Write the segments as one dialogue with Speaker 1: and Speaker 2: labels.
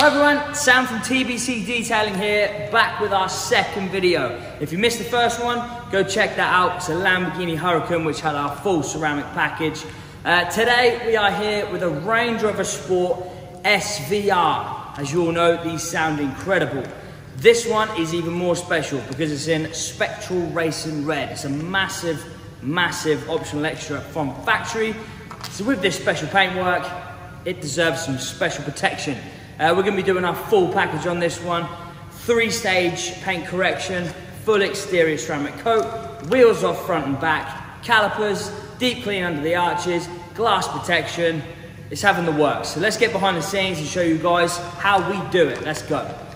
Speaker 1: Hi everyone, Sam from TBC Detailing here, back with our second video. If you missed the first one, go check that out. It's a Lamborghini Huracan which had our full ceramic package. Uh, today we are here with a Range Rover Sport SVR. As you all know, these sound incredible. This one is even more special because it's in Spectral Racing Red. It's a massive, massive optional extra from factory. So with this special paintwork, it deserves some special protection. Uh, we're going to be doing our full package on this one. Three stage paint correction, full exterior ceramic coat, wheels off front and back, calipers, deep clean under the arches, glass protection. It's having the works. So let's get behind the scenes and show you guys how we do it. Let's go.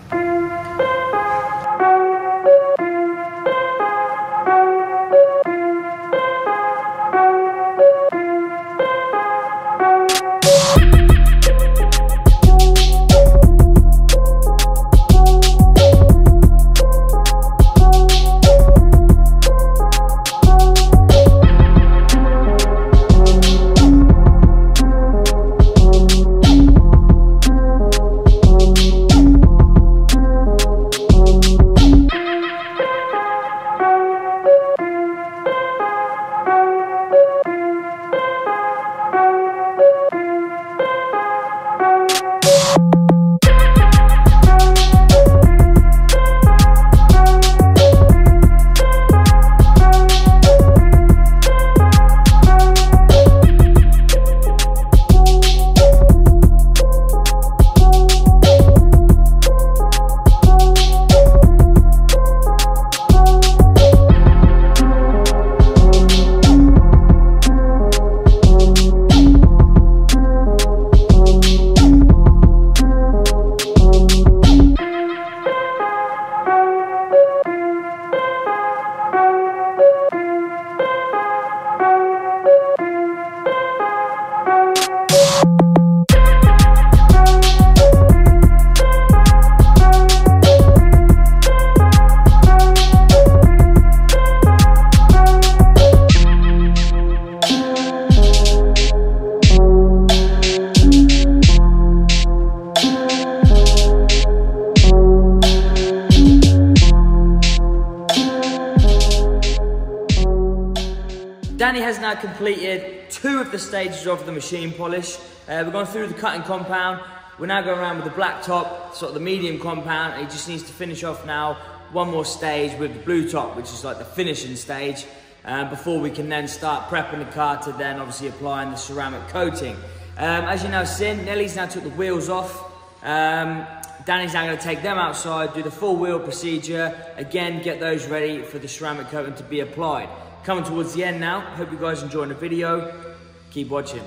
Speaker 1: Danny has now completed two of the stages of the machine polish. Uh, we've gone through the cutting compound. We're now going around with the black top, sort of the medium compound. He just needs to finish off now one more stage with the blue top, which is like the finishing stage, uh, before we can then start prepping the car to then obviously applying the ceramic coating. Um, as you now seen, Nelly's now took the wheels off. Um, Danny's now going to take them outside, do the full wheel procedure, again get those ready for the ceramic coating to be applied. Coming towards the end now. Hope you guys enjoying the video. Keep watching.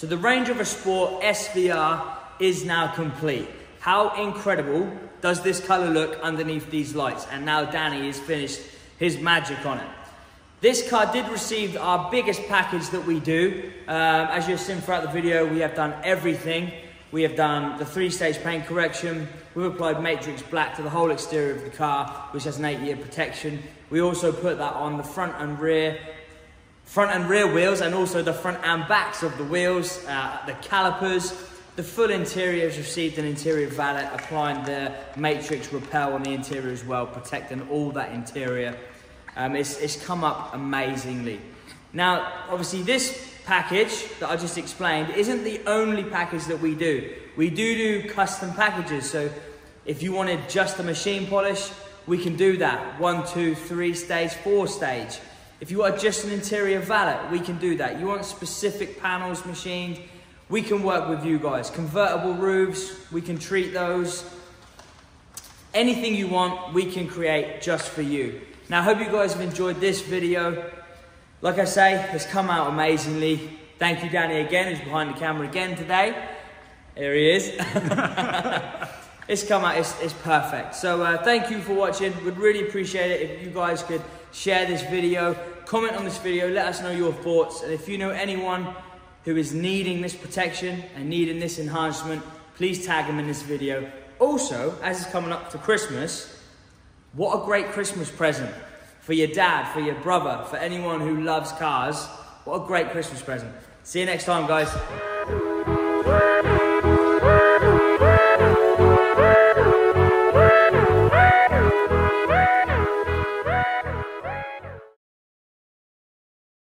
Speaker 1: So the Range Rover Sport SVR is now complete. How incredible does this color look underneath these lights? And now Danny has finished his magic on it. This car did receive our biggest package that we do. Um, as you've seen throughout the video, we have done everything. We have done the three-stage paint correction. We've applied Matrix Black to the whole exterior of the car, which has an eight-year protection. We also put that on the front and rear, front and rear wheels, and also the front and backs of the wheels, uh, the calipers. The full interior has received an interior valet, applying the Matrix Repel on the interior as well, protecting all that interior. Um, it's, it's come up amazingly. Now, obviously this package that I just explained isn't the only package that we do. We do do custom packages. So if you wanted just a machine polish, we can do that. One, two, three stage, four stage. If you want just an interior valet, we can do that. You want specific panels machined, we can work with you guys. Convertible roofs, we can treat those. Anything you want, we can create just for you. Now, I hope you guys have enjoyed this video. Like I say, it's come out amazingly. Thank you, Danny, again, who's behind the camera again today. Here he is. it's come out, it's, it's perfect. So uh, thank you for watching. We'd really appreciate it if you guys could share this video, comment on this video, let us know your thoughts. And if you know anyone who is needing this protection and needing this enhancement, please tag them in this video. Also, as it's coming up to Christmas, what a great Christmas present for your dad, for your brother, for anyone who loves cars. What a great Christmas present. See you next time, guys.